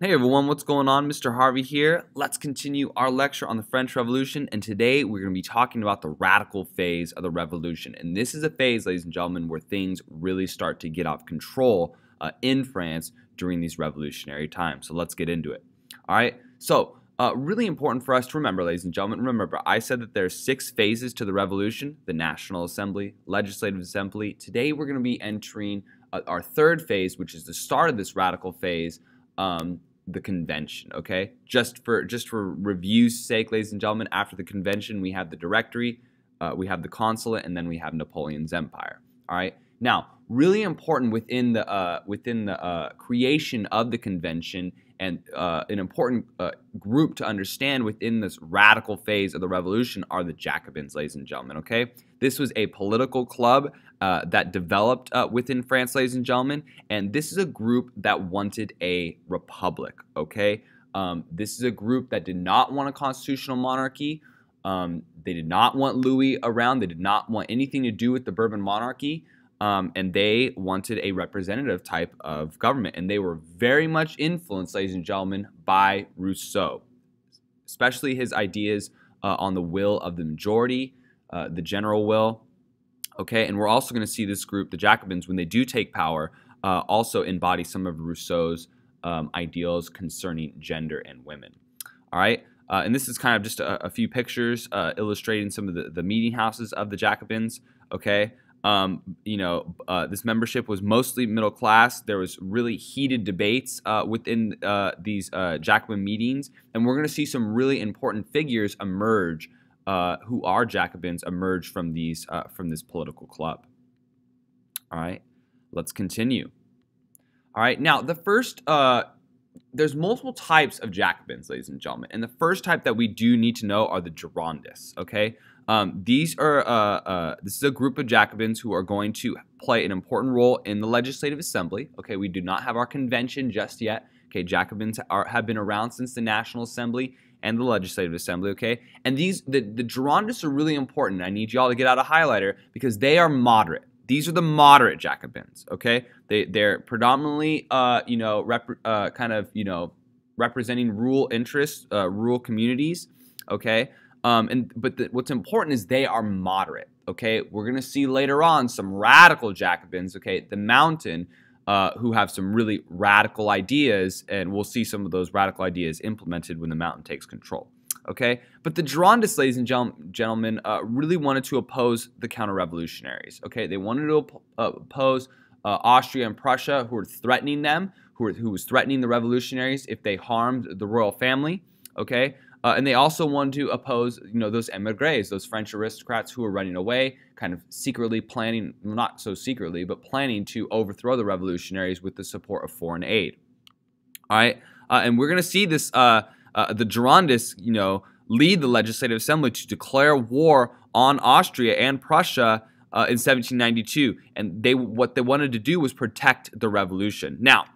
Hey everyone, what's going on? Mr. Harvey here. Let's continue our lecture on the French Revolution, and today we're going to be talking about the radical phase of the revolution. And this is a phase, ladies and gentlemen, where things really start to get out of control uh, in France during these revolutionary times. So let's get into it. All right. So uh, really important for us to remember, ladies and gentlemen. Remember, I said that there are six phases to the revolution: the National Assembly, Legislative Assembly. Today we're going to be entering uh, our third phase, which is the start of this radical phase. Um, the convention okay? Just for just for review's sake ladies and gentlemen after the convention we have the directory uh, we have the consulate and then we have napoleon's empire all right? Now really important within the uh, within the uh, creation of the convention and uh, an important uh, group to understand within this radical phase of the revolution are the Jacobins, ladies and gentlemen. Okay, this was a political club uh, that developed uh, within France, ladies and gentlemen, and this is a group that wanted a republic. Okay, um, this is a group that did not want a constitutional monarchy. Um, they did not want Louis around. They did not want anything to do with the Bourbon monarchy. Um, and they wanted a representative type of government. And they were very much influenced, ladies and gentlemen, by Rousseau, especially his ideas uh, on the will of the majority, uh, the general will. Okay, and we're also going to see this group, the Jacobins, when they do take power, uh, also embody some of Rousseau's um, ideals concerning gender and women. All right, uh, and this is kind of just a, a few pictures uh, illustrating some of the, the meeting houses of the Jacobins. Okay, um, you know, uh, this membership was mostly middle class. There was really heated debates uh, within uh, these uh, Jacobin meetings, and we're going to see some really important figures emerge, uh, who are Jacobins, emerge from these uh, from this political club. All right, let's continue. All right, now the first. There's multiple types of Jacobins, ladies and gentlemen, and the first type that we do need to know are the Girondists. Okay, um, these are uh, uh, this is a group of Jacobins who are going to play an important role in the Legislative Assembly. Okay, we do not have our convention just yet. Okay, Jacobins are, have been around since the National Assembly and the Legislative Assembly. Okay, and these the the Girondists are really important. I need y'all to get out a highlighter because they are moderate. These are the moderate Jacobins. Okay, they they're predominantly uh, you know rep, uh, kind of you know representing rural interests, uh, rural communities. Okay. Um, and but the, what's important is they are moderate. Okay, we're gonna see later on some radical Jacobins. Okay, the Mountain, uh, who have some really radical ideas, and we'll see some of those radical ideas implemented when the Mountain takes control. Okay, but the Girondists, ladies and gentlemen, uh, really wanted to oppose the counter-revolutionaries. Okay, they wanted to op uh, oppose uh, Austria and Prussia, who were threatening them, who, were, who was threatening the revolutionaries if they harmed the royal family. Okay, uh, and they also wanted to oppose, you know, those emigres, those French aristocrats who were running away, kind of secretly planning, not so secretly, but planning to overthrow the revolutionaries with the support of foreign aid. All right, uh, and we're going to see this, uh, the Girondists, you know, lead the Legislative Assembly to declare war on Austria and Prussia uh, in 1792, and they what they wanted to do was protect the revolution. Now,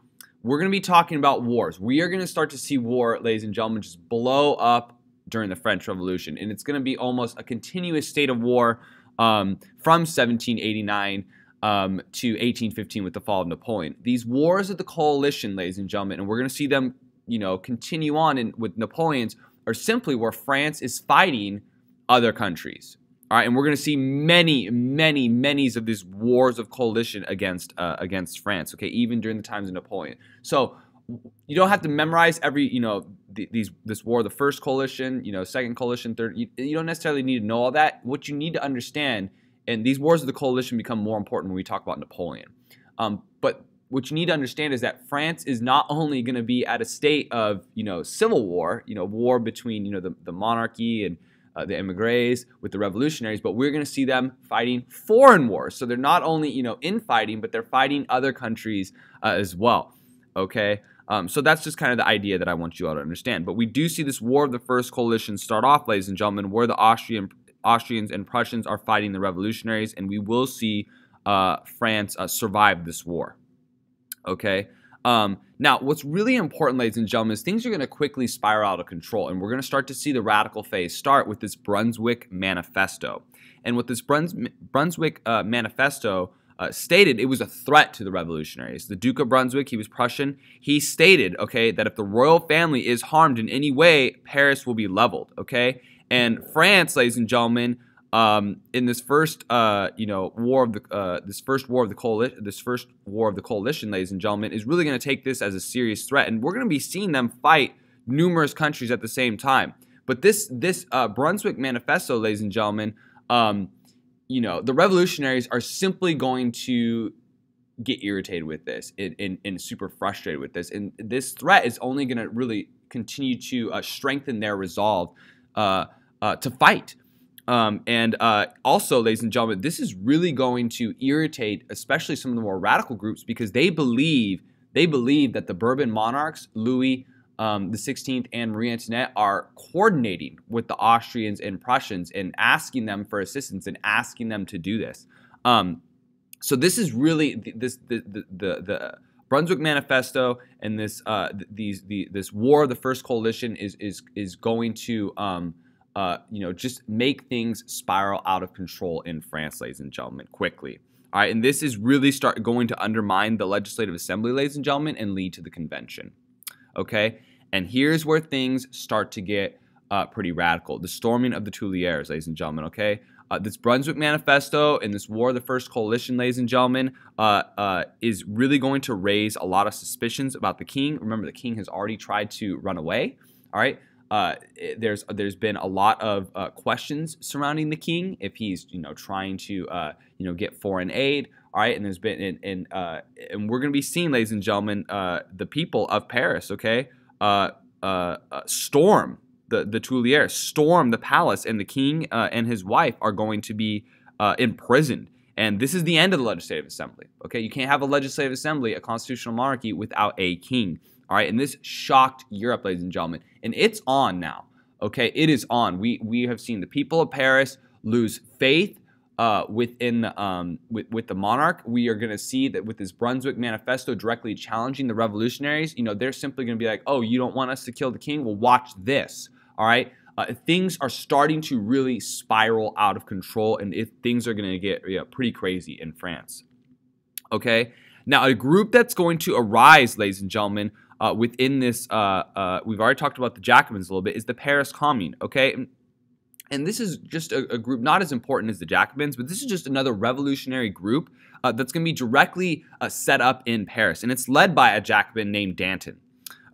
we're going to be talking about wars. We are going to start to see war, ladies and gentlemen, just blow up during the French Revolution. And it's going to be almost a continuous state of war um, from 1789 um, to 1815 with the fall of Napoleon. These wars of the coalition, ladies and gentlemen, and we're going to see them, you know, continue on in, with Napoleon's, are simply where France is fighting other countries. All right, and we're going to see many, many, many of these wars of coalition against uh, against France. Okay, even during the times of Napoleon. So you don't have to memorize every, you know, these this war, the first coalition, you know, second coalition, third. You, you don't necessarily need to know all that. What you need to understand, and these wars of the coalition become more important when we talk about Napoleon. Um, but what you need to understand is that France is not only going to be at a state of, you know, civil war, you know, war between, you know, the, the monarchy and uh, the emigres, with the revolutionaries, but we're going to see them fighting foreign wars. So they're not only, you know, infighting, but they're fighting other countries uh, as well. Okay. Um, so that's just kind of the idea that I want you all to understand. But we do see this War of the First Coalition start off, ladies and gentlemen, where the Austrian Austrians and Prussians are fighting the revolutionaries, and we will see uh, France uh, survive this war. Okay. Um, now, what's really important, ladies and gentlemen, is things are going to quickly spiral out of control, and we're going to start to see the radical phase start with this Brunswick Manifesto. And what this Bruns Brunswick uh, Manifesto uh, stated it was a threat to the revolutionaries. The Duke of Brunswick, he was Prussian, he stated, okay, that if the royal family is harmed in any way, Paris will be leveled, okay? And France, ladies and gentlemen, um, in this first, uh, you know, war of the uh, this first war of the coalition, this first war of the coalition, ladies and gentlemen, is really going to take this as a serious threat, and we're going to be seeing them fight numerous countries at the same time. But this this uh, Brunswick Manifesto, ladies and gentlemen, um, you know, the revolutionaries are simply going to get irritated with this and, and, and super frustrated with this, and this threat is only going to really continue to uh, strengthen their resolve uh, uh, to fight. Um, and uh, also, ladies and gentlemen, this is really going to irritate, especially some of the more radical groups, because they believe they believe that the Bourbon monarchs, Louis um, the 16th and Marie Antoinette, are coordinating with the Austrians and Prussians and asking them for assistance and asking them to do this. Um, so this is really this the the, the, the Brunswick Manifesto and this uh, these the this war of the First Coalition is is is going to um, uh, you know, just make things spiral out of control in France, ladies and gentlemen, quickly. All right, and this is really start going to undermine the legislative assembly, ladies and gentlemen, and lead to the convention. Okay, and here's where things start to get uh, pretty radical: the storming of the Tuileries, ladies and gentlemen. Okay, uh, this Brunswick Manifesto and this War of the First Coalition, ladies and gentlemen, uh, uh, is really going to raise a lot of suspicions about the king. Remember, the king has already tried to run away. All right, uh, there's there's been a lot of uh, questions surrounding the king if he's you know trying to uh, you know get foreign aid. All right, and there's been and and, uh, and we're gonna be seeing, ladies and gentlemen, uh, the people of Paris, okay, storm the the Tuileries, storm the palace, and the king and his wife are going to be imprisoned. And this is the end of the legislative assembly. Okay, you can't have a legislative assembly, a constitutional monarchy, without a king. All right, and this shocked Europe, ladies and gentlemen, and it's on now. Okay, it is on. We we have seen the people of Paris lose faith uh, within the, um, with, with the monarch. We are going to see that with this Brunswick Manifesto directly challenging the revolutionaries. You know, they're simply going to be like, "Oh, you don't want us to kill the king? Well, watch this." All right. Uh, things are starting to really spiral out of control, and it, things are going to get pretty crazy in France. Okay. Now, a group that's going to arise, ladies and gentlemen, uh, within this, uh, uh, we've already talked about the Jacobins a little bit, is the Paris Commune, okay? And, this is just a, a, group not as important as the Jacobins, but this is just another revolutionary group uh, that's going to be directly uh, set up in Paris. And it's led by a Jacobin named Danton,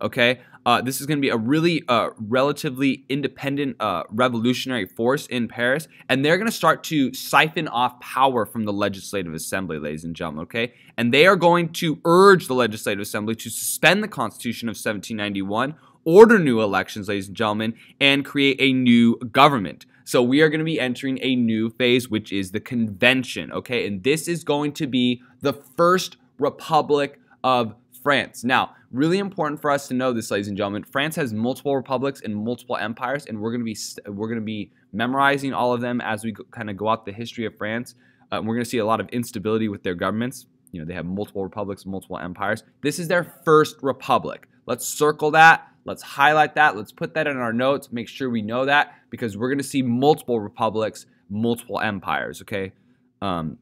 okay? Uh, this is going to be a really uh, relatively independent uh, revolutionary force in Paris, and they're going to start to siphon off power from the Legislative Assembly, ladies and gentlemen, okay? And they are going to urge the Legislative Assembly to suspend the Constitution of 1791, order new elections, ladies and gentlemen, and create a new government. So we are going to be entering a new phase, which is the convention, okay? And this is going to be the first republic of France. Now, really important for us to know this, ladies and gentlemen. France has multiple republics and multiple empires, and we're going to be we're going to be memorizing all of them as we kind of go out the history of France. Uh, we're going to see a lot of instability with their governments. You know, they have multiple republics, multiple empires. This is their first republic. Let's circle that. Let's highlight that. Let's put that in our notes. Make sure we know that because we're going to see multiple republics, multiple empires. Okay. Um,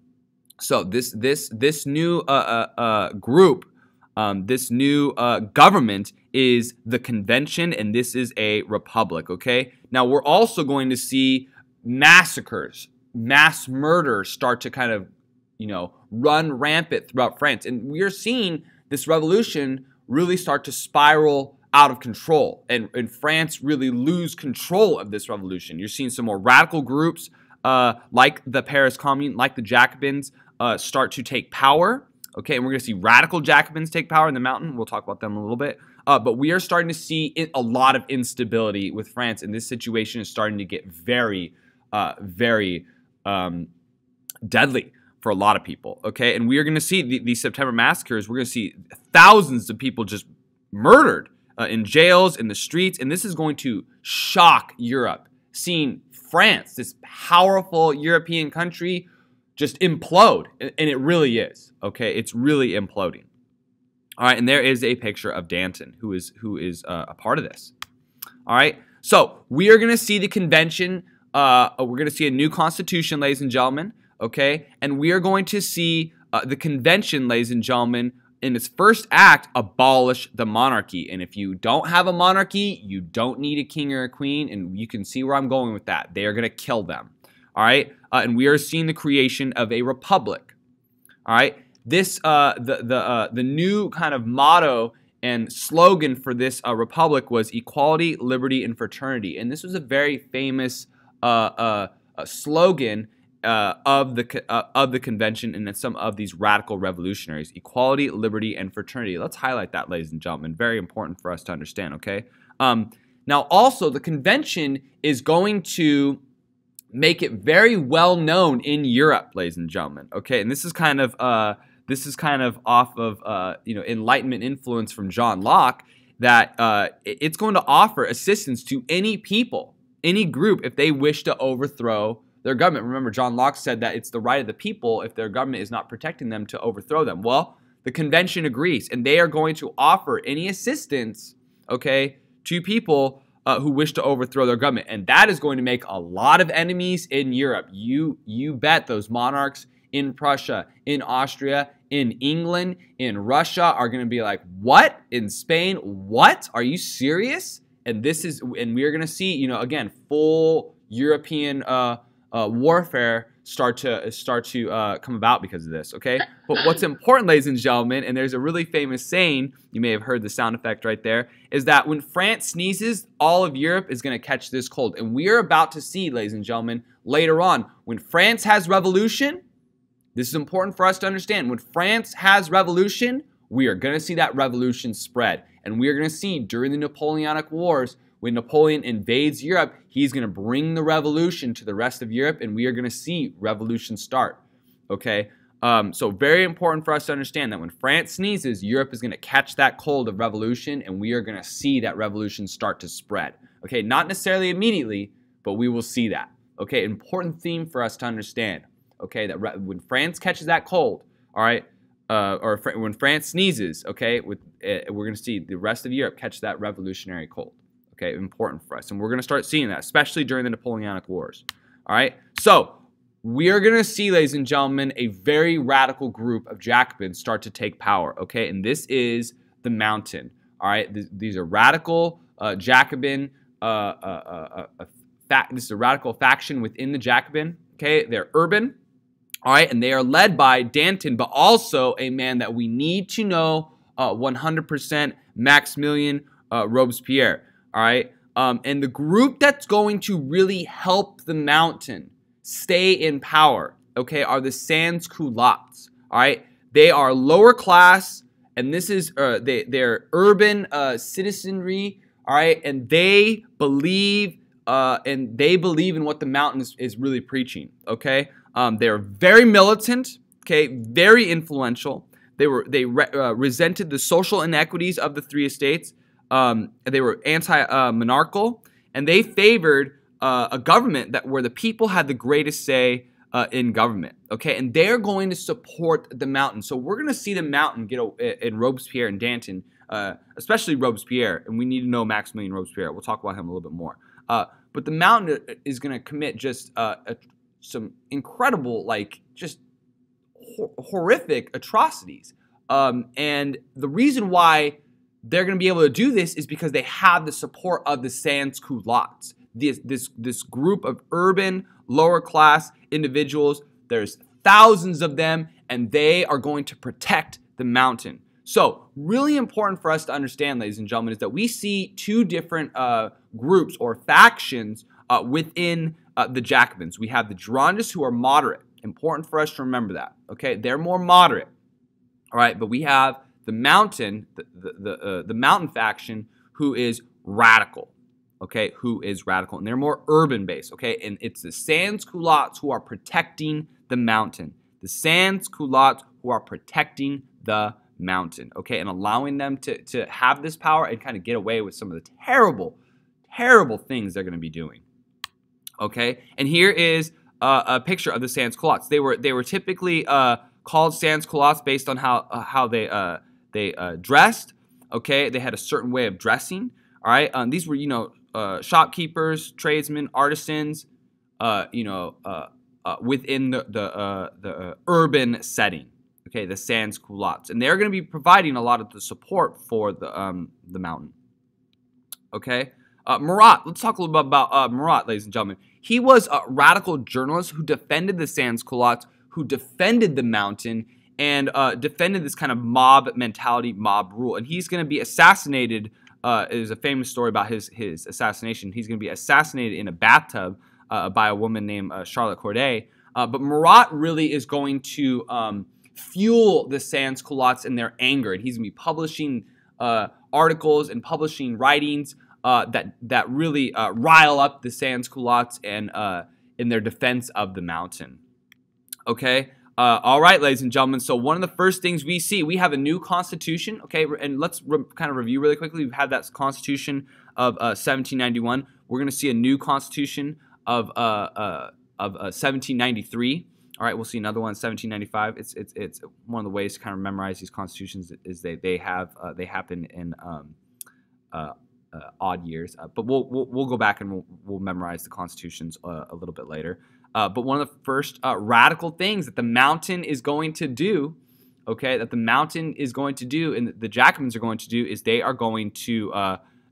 so this this this new uh, uh, uh, group um, this new uh, government is the convention, and this is a republic, okay? Now, we're also going to see massacres, mass murders start to kind of, you know, run rampant throughout France. And we're seeing this revolution really start to spiral out of control, and, and France really lose control of this revolution. You're seeing some more radical groups uh, like the Paris Commune, like the Jacobins, uh, start to take power. Okay, and we're going to see radical Jacobins take power in the mountain. We'll talk about them a little bit. Uh, but we are starting to see a lot of instability with France, and this situation is starting to get very, uh, very um, deadly for a lot of people. Okay, and we are going to see the, these September massacres. We're going to see thousands of people just murdered uh, in jails, in the streets, and this is going to shock Europe. Seeing France, this powerful European country, just implode. And it really is. Okay. It's really imploding. All right. And there is a picture of Danton, who is who is uh, a part of this. All right. So we are going to see the convention. Uh, we're going to see a new constitution, ladies and gentlemen. Okay. And we are going to see uh, the convention, ladies and gentlemen, in its first act, abolish the monarchy. And if you don't have a monarchy, you don't need a king or a queen. And you can see where I'm going with that. They are going to kill them. All right. Uh, and we are seeing the creation of a republic. All right. This, uh, the, the, uh, the new kind of motto and slogan for this uh, republic was equality, liberty, and fraternity. And this was a very famous uh, uh, slogan of the of the convention and some of these radical revolutionaries: equality, liberty, and fraternity. Let's highlight that, ladies and gentlemen. Very important for us to understand. Okay. Um, now, also, the convention is going to make it very well known in Europe, ladies and gentlemen. Okay, and this is kind of uh, this is kind of off of uh, you know Enlightenment influence from John Locke that uh, it's going to offer assistance to any people, any group, if they wish to overthrow their government. Remember, John Locke said that it's the right of the people, if their government is not protecting them, to overthrow them. Well, the convention agrees, and they are going to offer any assistance, okay, to people uh, who wish to overthrow their government, and that is going to make a lot of enemies in Europe. You you bet those monarchs in Prussia, in Austria, in England, in Russia are going to be like, "What? In Spain? What? Are you serious?" And this is and we are going to see, you know, again, full European uh, uh, warfare start to start to uh, come about because of this. Okay, but what's important, ladies and gentlemen, and there's a really famous saying you may have heard the sound effect right there, is that when France sneezes, all of Europe is going to catch this cold, and we are about to see, ladies and gentlemen, later on when France has revolution. This is important for us to understand. When France has revolution, we are going to see that revolution spread, and we are going to see during the Napoleonic Wars when Napoleon invades Europe, he's going to bring the revolution to the rest of Europe, and we are going to see revolution start. Okay, um, so very important for us to understand that when France sneezes, Europe is going to catch that cold of revolution, and we are going to see that revolution start to spread. Okay, not necessarily immediately, but we will see that. Okay, important theme for us to understand. Okay, that when France catches that cold, all right, uh, or fr- when France sneezes, okay, with uh, we're going to see the rest of Europe catch that revolutionary cold. Okay, important for us. And we're going to start seeing that, especially during the Napoleonic Wars. All right, so we are going to see, ladies and gentlemen, a very radical group of Jacobins start to take power. Okay, and this is the Mountain. All right, Th- these are radical uh, Jacobin. Uh, uh, uh, uh this is a radical faction within the Jacobin. Okay, they're urban. All right, and they are led by Danton, but also a man that we need to know 100%, uh, Maximilian Robespierre. All right. Um, and the group that's going to really help the mountain stay in power, okay, are the sans culottes. All right. They are lower class, and this is uh, they they're urban uh, citizenry. All right, and they believe uh, and they believe in what the mountain is, is really preaching. Okay, um, they're very militant. Okay, very influential. They were they re- uh, resented the social inequities of the three estates. Um, they were anti-monarchical, and they favored uh, a government that where the people had the greatest say uh, in government. Okay, and they're going to support the mountain. So we're going to see the mountain get a, in Robespierre and Danton, uh, especially Robespierre, and we need to know Maximilian Robespierre. We'll talk about him a little bit more. Uh, but the mountain uh, is going to commit just uh, a, some incredible, like just hor- horrific atrocities. Um, and the reason why they're going to be able to do this is because they have the support of the sans culottes. This, this, this group of urban, lower class individuals, there's thousands of them, and they are going to protect the mountain. So, really important for us to understand, ladies and gentlemen, is that we see two different uh, groups or factions uh, within uh, the Jacobins. We have the Girondists who are moderate. Important for us to remember that. Okay, they're more moderate. All right, but we have the mountain, the the the, uh, the mountain faction, who is radical. Okay, who is radical, and they're more urban based. Okay, and it's the sans culottes who are protecting the mountain. The sans culottes who are protecting the mountain. Okay, and allowing them to to have this power and kind of get away with some of the terrible, terrible things they're going to be doing. Okay, and here is uh, a picture of the sans culottes. They were they were typically uh, called sans culottes based on how uh, how they uh, they uh, dressed. Okay, they had a certain way of dressing. All right, um, these were you know uh, shopkeepers, tradesmen, artisans. Uh, you know, uh, uh, within the the uh, the urban setting. Okay, the Sans Culottes, and they're going to be providing a lot of the support for the um, the mountain. Okay, Marat. Let's talk a little bit about Marat, ladies and gentlemen. He was a radical journalist who defended the Sans Culottes, who defended the mountain, and uh, defended this kind of mob mentality, mob rule. And he's going to be assassinated. Uh, there's a famous story about his his assassination. He's going to be assassinated in a bathtub uh, by a woman named uh, Charlotte Corday. Uh, but Marat really is going to um, fuel the Sans Culottes in their anger, and he's going to be publishing uh, articles and publishing writings that that really rile up the Sans Culottes and in their defense of the mountain. Okay. Uh, all right, ladies and gentlemen. So one of the first things we see, we have a new constitution. Okay, and let's re- kind of review really quickly. We've had that constitution of 1791. We're going to see a new constitution of uh, of 1793. All right, we'll see another one, 1795. It's it's it's one of the ways to kind of memorize these constitutions is they they have uh, they happen in um, uh, uh, odd years. Uh, but we'll, we'll, we'll go back and we'll, we'll memorize the constitutions uh, a little bit later. Uh, but one of the first radical things that the mountain is going to do, okay, that the mountain is going to do, and the Jacobins are going to do, is they are going to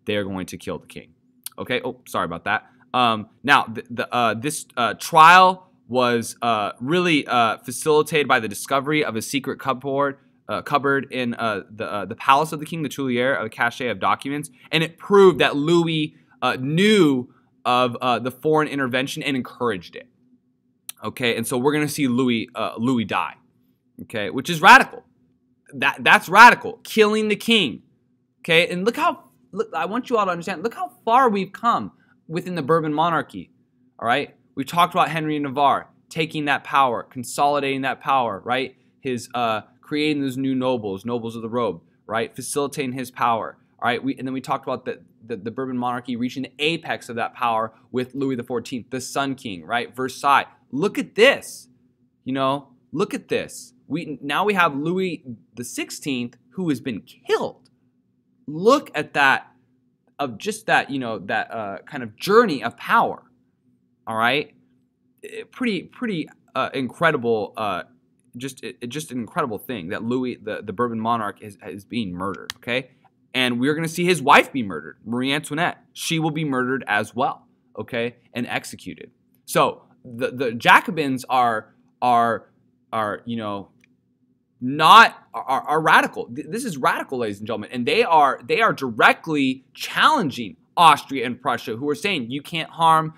they are going to kill the king. Okay. Oh, sorry about that. Um, now, the, the uh, this uh, trial was uh, really uh, facilitated by the discovery of a secret cupboard, uh, cupboard in uh, the the palace of the king, the Tuileries, a cache of documents, and it proved that Louis knew of the foreign intervention and encouraged it. Okay, and so we're gonna see Louis Louis die. Okay, which is radical. That that's radical, killing the king. Okay, and look how look. I want you all to understand. Look how far we've come within the Bourbon monarchy. All right, we talked about Henry of Navarre taking that power, consolidating that power, right? His uh, creating those new nobles, nobles of the robe, right? Facilitating his power. All right, we, and then we talked about the, the, the Bourbon monarchy reaching the apex of that power with Louis XIV, the Sun King, right? Versailles. Look at this. You know, look at this. We now we have Louis the 16th who has been killed. Look at that of just that, you know, that uh, kind of journey of power. All right, eh, pretty pretty uh, incredible. Uh, just it, just an incredible thing that Louis, the, the Bourbon monarch, is, is being murdered. Okay, and we're going to see his wife be murdered, Marie Antoinette. She will be murdered as well. Okay, and executed. So the the Jacobins are are are you know not are, are radical. This is radical, ladies and gentlemen, and they are they are directly challenging Austria and Prussia, who are saying you can't harm,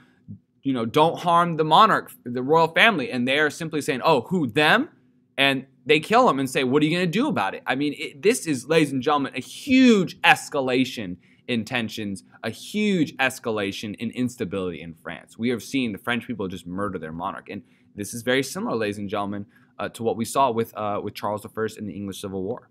you know, don't harm the monarch, the royal family, and they are simply saying, oh, who them, and they kill them and say, what are you going to do about it? I mean, it, this is, ladies and gentlemen, a huge escalation in tensions, a huge escalation in instability in France. We have seen the French people just murder their monarch, and this is very similar, ladies and gentlemen, uh, to what we saw with uh, with Charles I in the English Civil War.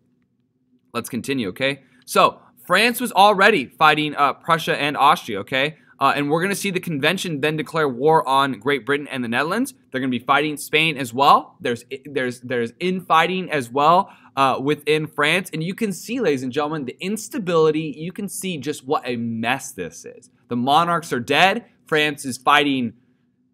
Let's continue, okay? So France was already fighting uh, Prussia and Austria, okay? Uh, and we're going to see the convention then declare war on Great Britain and the Netherlands. They're going to be fighting Spain as well. There's there's there's infighting as well uh, within France, and you can see, ladies and gentlemen, the instability. You can see just what a mess this is. The monarchs are dead. France is fighting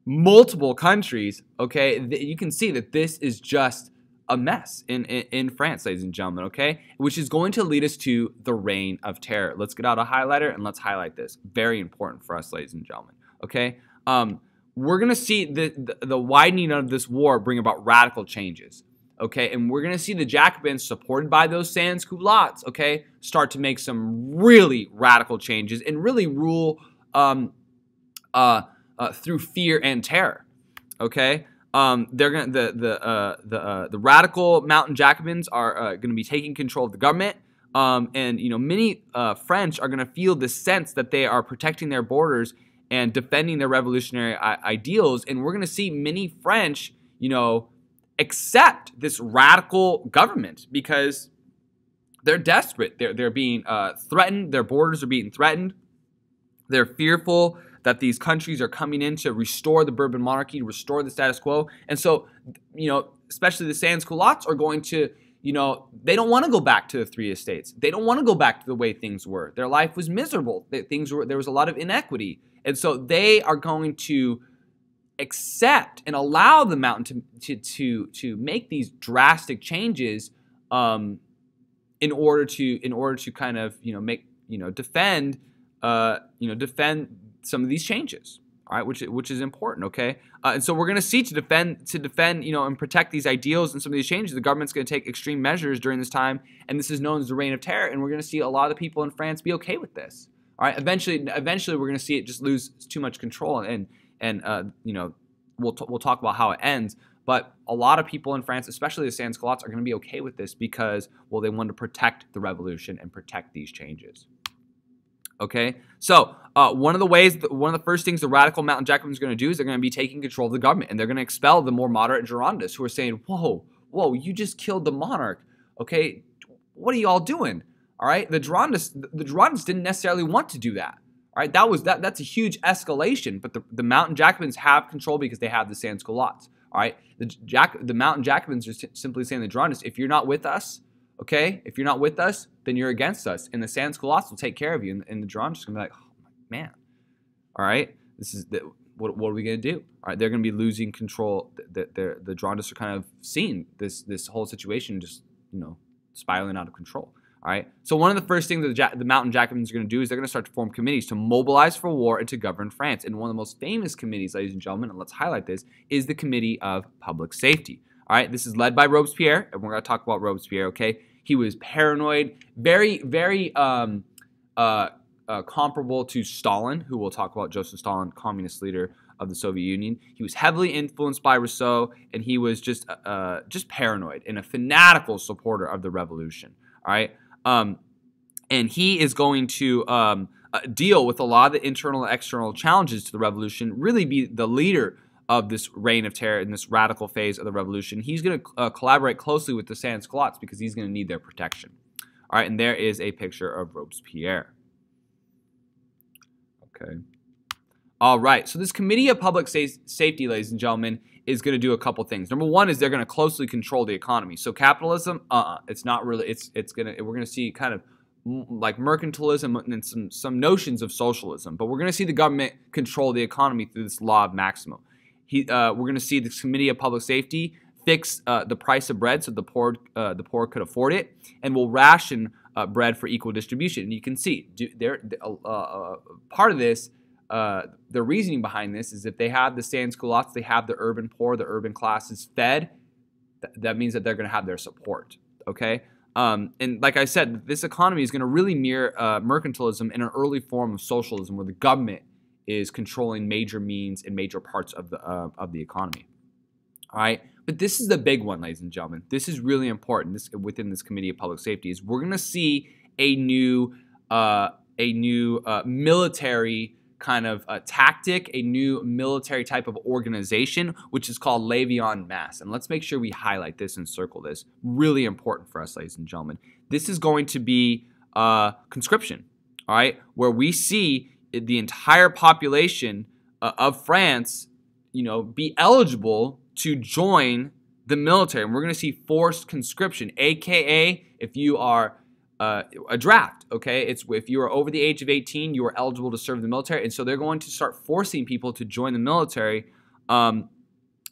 multiple countries, okay, you can see that this is just a mess in, in, in, France, ladies and gentlemen, okay? Which is going to lead us to the reign of terror. Let's get out a highlighter and let's highlight this. Very important for us, ladies and gentlemen, okay? Um, we're going to see the, the, the widening of this war bring about radical changes, okay? And we're going to see the Jacobins, supported by those sans culottes, okay, start to make some really radical changes and really rule um, uh, uh, through fear and terror. Okay, um, they're gonna the the uh, the uh, the radical mountain Jacobins are uh, going to be taking control of the government. Um, and you know many uh, French are going to feel the sense that they are protecting their borders and defending their revolutionary I- ideals. And we're going to see many French, you know, accept this radical government because they're desperate. They're they're being uh, threatened. Their borders are being threatened. They're fearful that these countries are coming in to restore the Bourbon monarchy, restore the status quo. And so, you know, especially the sans culottes are going to, you know, they don't want to go back to the three estates. They don't want to go back to the way things were. Their life was miserable. Things were there was a lot of inequity. And so they are going to accept and allow the mountain to to to, to make these drastic changes um, in order to in order to kind of you know make you know defend uh, you know defend some of these changes all right, which which is important, okay? Uh, and so we're going to see to defend to defend, you know, and protect these ideals and some of these changes. The government's going to take extreme measures during this time, and this is known as the reign of terror. And we're going to see a lot of the people in France be okay with this. All right, eventually, eventually, we're going to see it just lose too much control, and and uh, you know, we'll t- we'll talk about how it ends. But a lot of people in France, especially the sans-culottes, are going to be okay with this because, well, they want to protect the revolution and protect these changes. Okay, so uh, one of the ways, one of the first things the radical mountain Jacobins are going to do is they're going to be taking control of the government and they're going to expel the more moderate Girondists who are saying, "Whoa, whoa, you just killed the monarch." Okay, what are you all doing? All right, the Girondists, the Girondists didn't necessarily want to do that. All right, that was that. That's a huge escalation. But the, the mountain Jacobins have control because they have the sans-culottes. All right, the Jack, the mountain Jacobins are simply saying the Girondists, if you're not with us, okay, if you're not with us, then you're against us. And the sans-culottes will take care of you. And, the Girondists just gonna be like, oh man, all right, this is the, what, what are we gonna do? All right, they're gonna be losing control. The, the, the are kind of seeing this this whole situation just you know spiraling out of control. All right. So one of the first things that the, the Mountain Jacobins are going to do is they're going to start to form committees to mobilize for war and to govern France. And one of the most famous committees, ladies and gentlemen, and let's highlight this, is the Committee of Public Safety. All right. This is led by Robespierre, and we're going to talk about Robespierre. Okay. He was paranoid, very, very um, uh, uh, comparable to Stalin, who we'll talk about Joseph Stalin, communist leader of the Soviet Union. He was heavily influenced by Rousseau, and he was just uh, uh just paranoid and a fanatical supporter of the revolution. All right, um, and he is going to um, uh, deal with a lot of the internal and external challenges to the revolution. Really, be the leader of this reign of terror in this radical phase of the revolution. He's going to uh, collaborate closely with the sans-culottes because he's going to need their protection. All right, and there is a picture of Robespierre. Okay. All right, so this Committee of Public Sa Safety, ladies and gentlemen, is going to do a couple things. Number one is they're going to closely control the economy. So capitalism, uh, it's not really. It's it's gonna. We're going to see kind of like mercantilism and some some notions of socialism, but we're going to see the government control the economy through this law of maximum. He, uh, we're going to see the Committee of Public Safety fix uh, the price of bread so the poor uh, the poor could afford it, and will ration uh, bread for equal distribution. And you can see there uh, uh, part of this. the reasoning behind this is if they have the sans-culottes, they have the urban poor, the urban classes fed. Th- that means that they're going to have their support. Okay, um, and like I said, this economy is going to really mirror mercantilism in an early form of socialism, where the government is controlling major means and major parts of the uh, of the economy. All right, but this is the big one, ladies and gentlemen. This is really important. This within this committee of public safety is we're going to see a new uh, a new uh, military kind of a tactic, a new military type of organization, which is called Levée Mass. And let's make sure we highlight this and circle this. Really important for us, ladies and gentlemen. This is going to be uh, conscription, all right, where we see the entire population uh, of France, you know, be eligible to join the military. And we're going to see forced conscription, aka if you are uh, a draft. Okay, it's if you are over the age of 18, you are eligible to serve the military, and so they're going to start forcing people to join the military. Um,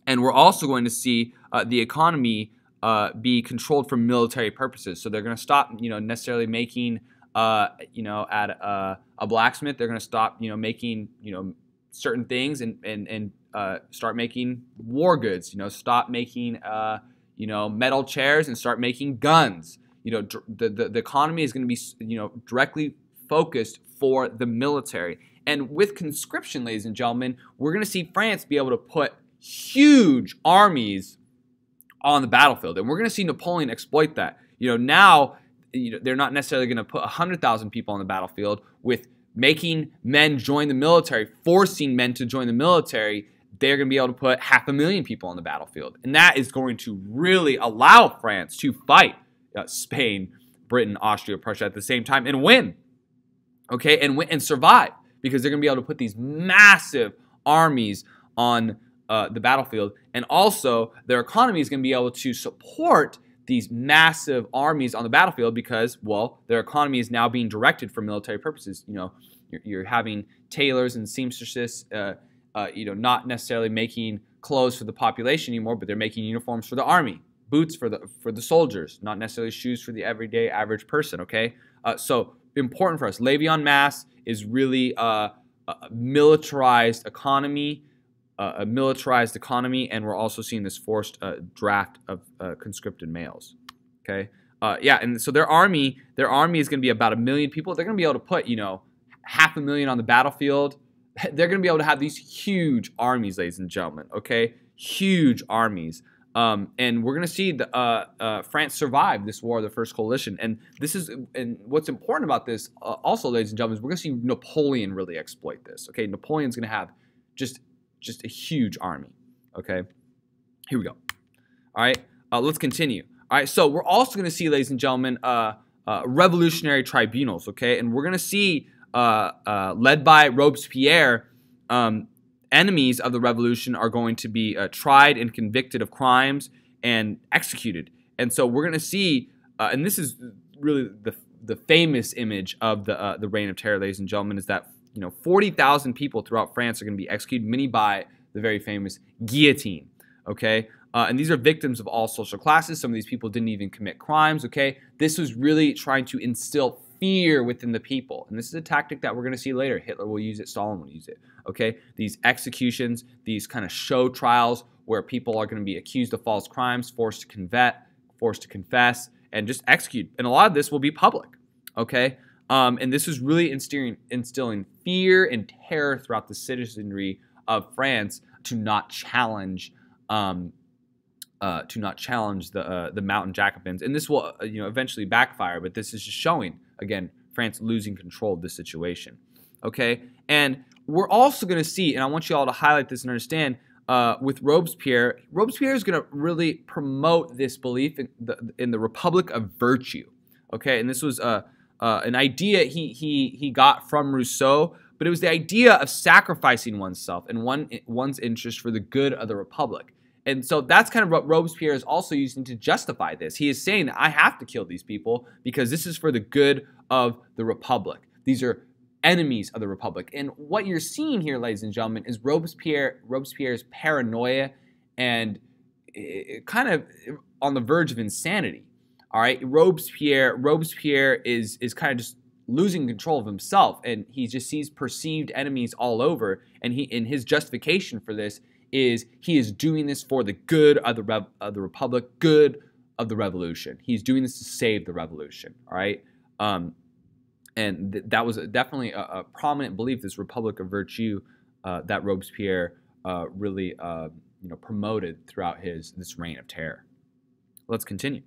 and we're also going to see uh, the economy uh, be controlled for military purposes. So they're going to stop, you know, necessarily making uh, you know, at a, a blacksmith, they're going to stop, you know, making, you know, certain things and and and uh, start making war goods. You know, stop making, uh, you know, metal chairs and start making guns. You know, the the, the economy is going to be, you know, directly focused for the military. And with conscription, ladies and gentlemen, we're going to see France be able to put huge armies on the battlefield, and we're going to see Napoleon exploit that. You know, now you know, they're not necessarily going to put 100,000 people on the battlefield with making men join the military, forcing men to join the military. They're going to be able to put half a million people on the battlefield. And that is going to really allow France to fight uh, Spain, Britain, Austria, Prussia at the same time and win. Okay, and win and survive because they're going to be able to put these massive armies on uh, the battlefield. And also, their economy is going to be able to support these massive armies on the battlefield because, well, their economy is now being directed for military purposes. You know, you're, you're having tailors and seamstresses uh, uh, you know, not necessarily making clothes for the population anymore, but they're making uniforms for the army, boots for the for the soldiers, not necessarily shoes for the everyday average person. Okay, uh, so important for us. Levée en Masse is really uh, a militarized economy, a militarized economy, and we're also seeing this forced uh, draft of uh, conscripted males. Okay, uh, yeah, and so their army, their army is going to be about a million people. They're going to be able to put, you know, half a million on the battlefield. They're going to be able to have these huge armies, ladies and gentlemen. Okay, huge armies. Um, and we're going to see the, uh, uh, France survive this war, the First Coalition. And this is, and what's important about this, uh, also, ladies and gentlemen, is we're going to see Napoleon really exploit this. Okay, Napoleon's going to have just, just a huge army. Okay, here we go. All right, uh, let's continue. All right, so we're also going to see, ladies and gentlemen, uh, uh, revolutionary tribunals. Okay, and we're going to see, led by Robespierre, um, enemies of the revolution are going to be uh, tried and convicted of crimes and executed. And so we're going to see, uh, and this is really the the famous image of the uh, the reign of terror, ladies and gentlemen, is that you know 40,000 people throughout France are going to be executed, many by the very famous guillotine. Okay. Uh, and these are victims of all social classes. Some of these people didn't even commit crimes. Okay, this was really trying to instill fear within the people. And this is a tactic that we're going to see later. Hitler will use it, Stalin will use it. Okay? These executions, these kind of show trials where people are going to be accused of false crimes, forced to convet, forced to confess, and just execute. And a lot of this will be public. Okay? Um, and this was really instilling, instilling fear and terror throughout the citizenry of France to not challenge um, uh, to not challenge the uh, the mountain Jacobins, and this will uh, you know eventually backfire. But this is just showing again France losing control of the situation. Okay, and we're also going to see, and I want you all to highlight this and understand. Uh, with Robespierre, Robespierre is going to really promote this belief in the, in the Republic of Virtue. Okay, and this was uh, uh, an idea he he he got from Rousseau, but it was the idea of sacrificing oneself and one one's interest for the good of the Republic. And so that's kind of what Robespierre is also using to justify this. He is saying that I have to kill these people because this is for the good of the Republic. These are enemies of the Republic. And what you're seeing here, ladies and gentlemen, is Robespierre Robespierre's paranoia and kind of on the verge of insanity. All right, Robespierre Robespierre is is kind of just losing control of himself and he just sees perceived enemies all over and he in his justification for this is he is doing this for the good of the, Re- of the republic, good of the revolution. He's doing this to save the revolution. All right. Um, and th- that was definitely a, a, prominent belief. This Republic of Virtue uh, that Robespierre uh, really uh, you know promoted throughout his this reign of terror. Let's continue.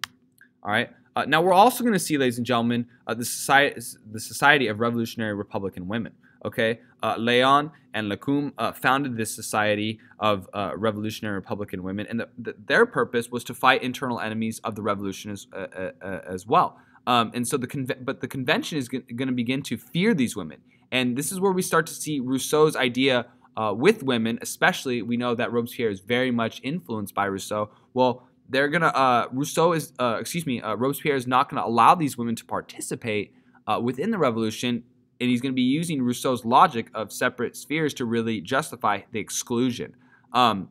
All right. Uh, now we're also going to see, ladies and gentlemen, uh, the society the Society of Revolutionary Republican Women. Okay, uh, Léon and Lacombe uh, founded this society of uh, revolutionary Republican women, and the, the, their purpose was to fight internal enemies of the revolution as, uh, uh, uh, as well. Um, and so the but the convention is going to begin to fear these women, and this is where we start to see Rousseau's idea with women, especially. We know that Robespierre is very much influenced by Rousseau. Well, they're gonna Rousseau is excuse me Robespierre is not to allow these women to participate within the revolution and he's to be using Rousseau's logic of separate spheres to really justify the exclusion. Um,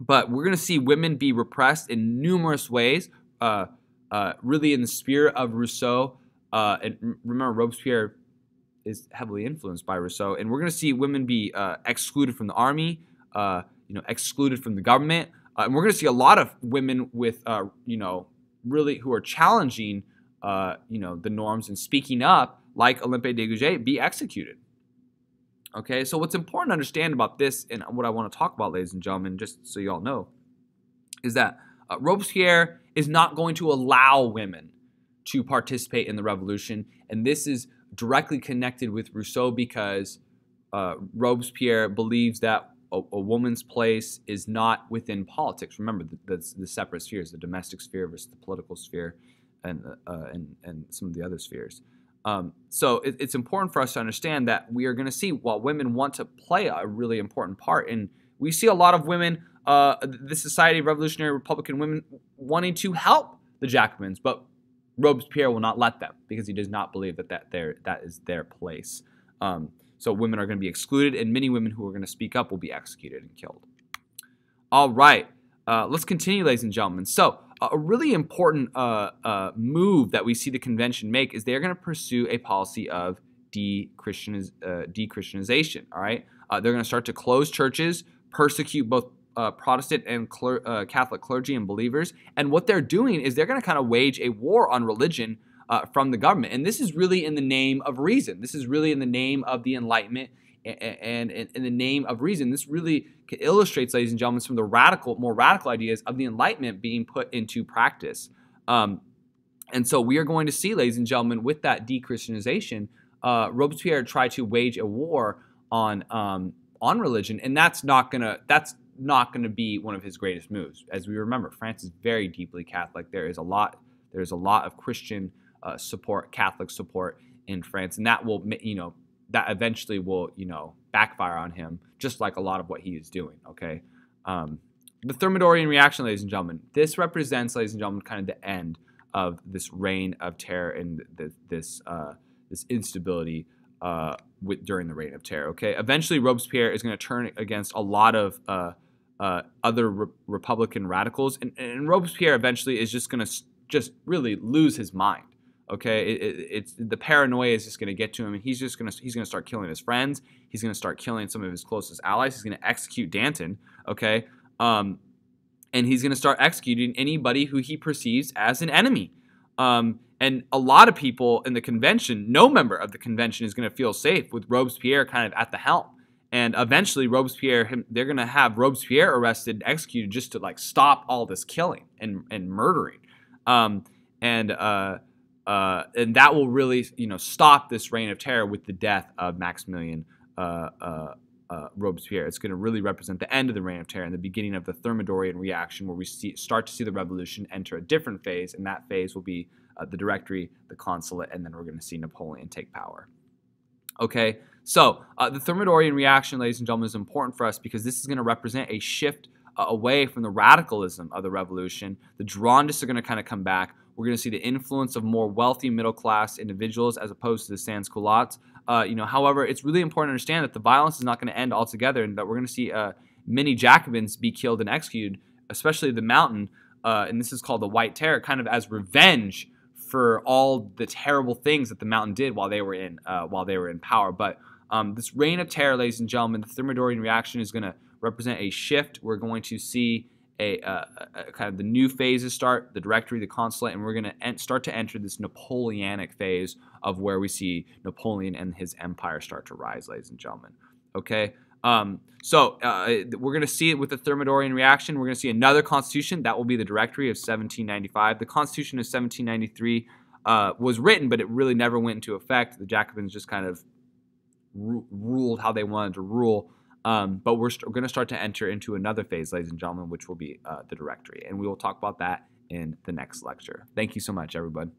but we're to see women be repressed in numerous ways, uh, uh, really in the spirit of Rousseau. Uh, and remember, Robespierre is heavily influenced by Rousseau, and we're to see women be uh, excluded from the army, uh, you know, excluded from the government, uh, and we're going to see a lot of women with, you know, really who are challenging, you know, the norms and speaking up like Olympe de Gouges, be executed. Okay, so what's important to understand about this and what I want to talk about, ladies and gentlemen, just so you all know, is that uh, Robespierre is not going to allow women to participate in the revolution. And this is directly connected with Rousseau because uh, Robespierre believes that a, a, woman's place is not within politics. Remember, the, the, the, separate spheres, the domestic sphere versus the political sphere, and, uh, and, and some of the other spheres. Um, so it, it's important for us to understand that we are going to see while women want to play a really important part, and we see a lot of women, uh, the Society of Revolutionary Republican Women, wanting to help the Jacobins, but Robespierre will not let them because he does not believe that that, there, that is their place. Um, So women are going to be excluded, and many women who are going to speak up will be executed and killed. All right, uh, let's continue, ladies and gentlemen. So a really important uh, uh, move that we see the convention make is they're going to pursue a policy of de-Christianiz- uh, de-Christianization. All right, uh, they're going to start to close churches, persecute both uh, Protestant and cler- uh, Catholic clergy and believers. And what they're doing is they're going to kind of wage a war on religion uh, from the government. And this is really in the name of reason. This is really in the name of the Enlightenment and, in the name of reason. This really illustrates, ladies and gentlemen, some of the radical, more radical ideas of the Enlightenment being put into practice. Um, and so we are going to see, ladies and gentlemen, with that de-Christianization, uh, Robespierre tried to wage a war on um, on religion, and that's not gonna that's not gonna be one of his greatest moves. As we remember, France is very deeply Catholic. There is a lot there's a lot of Christian uh, support, Catholic support in France, and that will you know that eventually will you know backfire on him, just like a lot of what he is doing. Okay, um, the Thermidorian reaction, ladies and gentlemen, this represents, ladies and gentlemen, kind of the end of this reign of terror and the, this uh, this instability uh, with, during the reign of terror. Okay, eventually Robespierre is going to turn against a lot of uh, uh, other re- Republican radicals, and, and, Robespierre eventually is just going to just really lose his mind. Okay, it, it, it's the paranoia is just going to get to him, and he's just going to he's going to start killing his friends. He's going to start killing some of his closest allies. He's going to execute Danton. Okay, um, and he's going to start executing anybody who he perceives as an enemy. Um, and a lot of people in the convention, no member of the convention is going to feel safe with Robespierre kind of at the helm. And eventually, Robespierre, they're going to have Robespierre arrested executed just to like stop all this killing and, and murdering. Um, and uh, uh, and that will really, you know, stop this reign of terror with the death of Maximilien uh, uh, uh Robespierre. It's going to really represent the end of the reign of terror and the beginning of the Thermidorian reaction, where we see, start to see the revolution enter a different phase, and that phase will be uh, the Directory, the Consulate, and then we're going to see Napoleon take power. Okay, so uh, the Thermidorian reaction, ladies and gentlemen, is important for us because this is going to represent a shift away from the radicalism of the revolution. The Girondists are going to kind of come back. We're going to see the influence of more wealthy middle class individuals as opposed to the sans culottes. Uh, you know, however, it's really important to understand that the violence is not going to end altogether, and that we're going to see uh, many Jacobins be killed and executed, especially the Mountain. Uh, and this is called the White Terror, kind of as revenge for all the terrible things that the Mountain did while they were in uh, while they were in power. But um, this reign of terror, ladies and gentlemen, the Thermidorian reaction is going to represent a shift. We're going to see a, uh, a, kind of the new phases start, the directory, the consulate, and we're going to start to enter this Napoleonic phase of where we see Napoleon and his empire start to rise, ladies and gentlemen. Okay. Um, so uh, we're going to see it with the Thermidorian reaction. We're going to see another constitution. That will be the directory of 1795. The constitution of 1793 uh, was written, but it really never went into effect. The Jacobins just kind of ru- ruled how they wanted to rule. Um, but we're, st- we're going to start to enter into another phase, ladies and gentlemen, which will be uh, the directory. And we will talk about that in the next lecture. Thank you so much, everybody.